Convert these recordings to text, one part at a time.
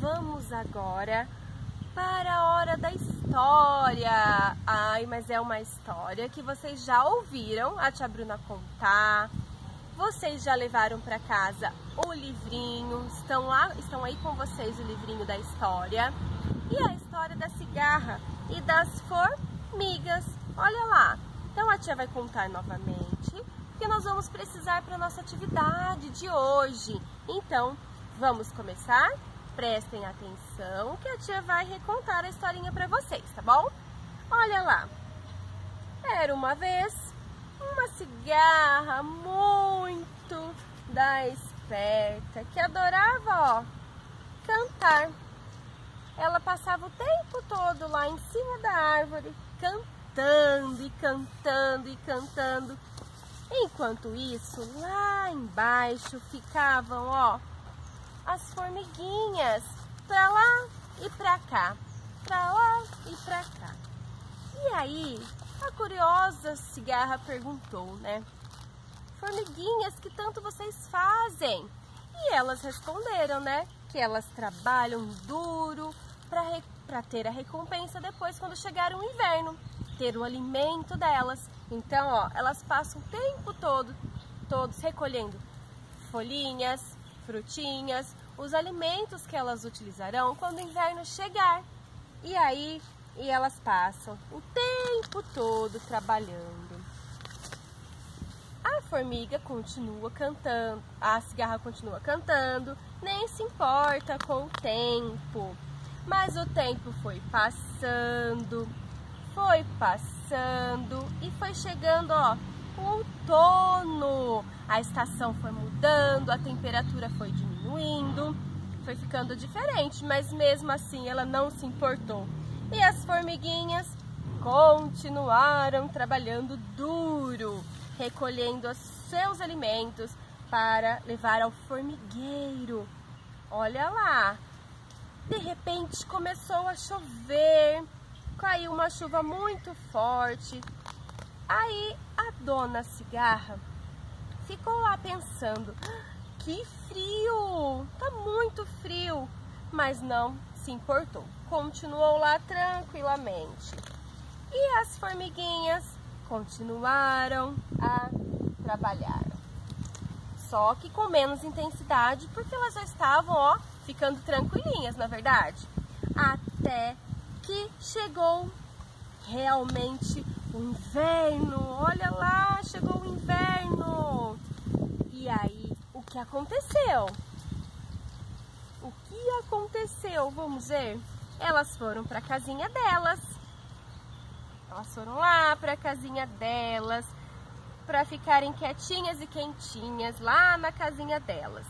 vamos agora para a hora da história. Ai, mas é uma história que vocês já ouviram a tia Bruna contar. Vocês já levaram para casa o livrinho, estão lá, estão aí com vocês o livrinho da história. E a história da cigarra e das formigas. Olha lá. Então a tia vai contar novamente, que nós vamos precisar para nossa atividade de hoje. Então, vamos começar? Prestem atenção que a tia vai recontar a historinha para vocês, tá bom? Olha lá. Era uma vez uma cigarra muito da esperta que adorava, ó, cantar. Ela passava o tempo todo lá em cima da árvore cantando e cantando e cantando. Enquanto isso, lá embaixo ficavam, ó, as formiguinhas pra lá e pra cá, pra lá e pra cá. E aí, a curiosa cigarra perguntou, né? Formiguinhas, que tanto vocês fazem? E elas responderam, né? Que elas trabalham duro para ter a recompensa depois quando chegar o inverno, ter o alimento delas. Então, ó, elas passam o tempo todo, todos recolhendo folhinhas, frutinhas, os alimentos que elas utilizarão quando o inverno chegar. E aí, e elas passam o tempo todo trabalhando. A formiga continua cantando, a cigarra continua cantando, nem se importa com o tempo. Mas o tempo foi passando, foi passando e foi chegando, ó, outono. A estação foi mudando, a temperatura foi diminuindo, foi ficando diferente, mas mesmo assim ela não se importou. E as formiguinhas continuaram trabalhando duro, recolhendo os seus alimentos para levar ao formigueiro. Olha lá! De repente começou a chover, caiu uma chuva muito forte. Aí dona cigarra ficou lá pensando: que frio! Tá muito frio! Mas não se importou, continuou lá tranquilamente. E as formiguinhas continuaram a trabalhar. Só que com menos intensidade, porque elas já estavam, ó, ficando tranquilinhas, na verdade. Até que chegou realmente inverno. Olha lá, chegou o inverno. E aí, o que aconteceu? O que aconteceu? Vamos ver. Elas foram para a casinha delas. Elas foram lá para a casinha delas para ficarem quietinhas e quentinhas lá na casinha delas.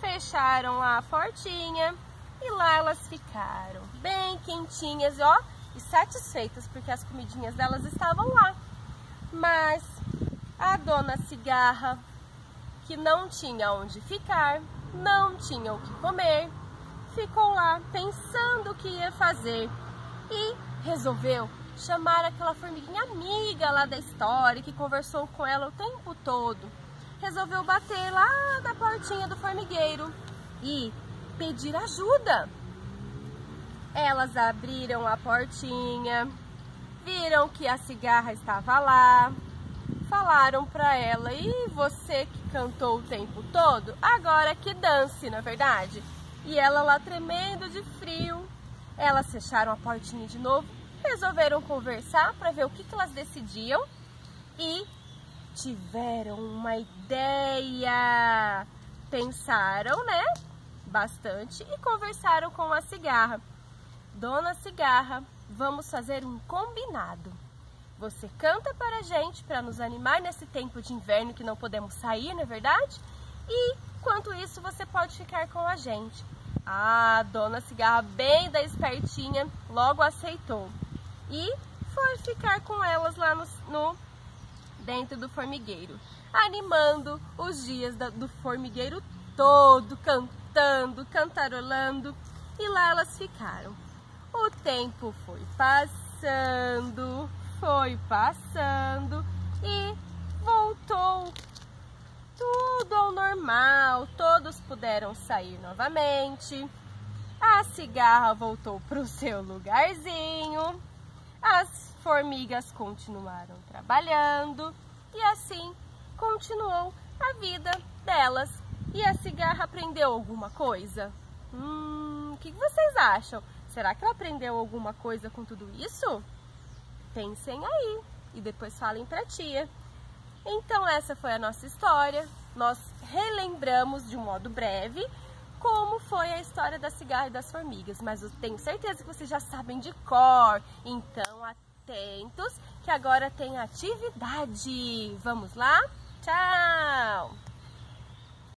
Fecharam a portinha e lá elas ficaram bem quentinhas, ó e satisfeitas porque as comidinhas delas estavam lá. Mas a dona cigarra, que não tinha onde ficar, não tinha o que comer, ficou lá pensando o que ia fazer e resolveu chamar aquela formiguinha amiga lá da história que conversou com ela o tempo todo. Resolveu bater lá na portinha do formigueiro e pedir ajuda. Elas abriram a portinha, viram que a cigarra estava lá, falaram para ela: "E você que cantou o tempo todo, agora que dance, na é verdade?" E ela lá tremendo de frio. Elas fecharam a portinha de novo, resolveram conversar para ver o que, que elas decidiam e tiveram uma ideia. Pensaram, né? Bastante e conversaram com a cigarra. Dona Cigarra, vamos fazer um combinado. Você canta para a gente para nos animar nesse tempo de inverno que não podemos sair, não é verdade? E, enquanto isso, você pode ficar com a gente. Ah, Dona Cigarra, bem da espertinha, logo aceitou. E foi ficar com elas lá no, no dentro do formigueiro, animando os dias da, do formigueiro todo, cantando, cantarolando. E lá elas ficaram. O tempo foi passando, foi passando e voltou tudo ao normal. Todos puderam sair novamente. A cigarra voltou para o seu lugarzinho. As formigas continuaram trabalhando e assim continuou a vida delas. E a cigarra aprendeu alguma coisa? Hum, o que vocês acham? Será que ela aprendeu alguma coisa com tudo isso? Pensem aí e depois falem para tia. Então essa foi a nossa história. Nós relembramos de um modo breve como foi a história da cigarra e das formigas, mas eu tenho certeza que vocês já sabem de cor. Então atentos que agora tem atividade. Vamos lá? Tchau!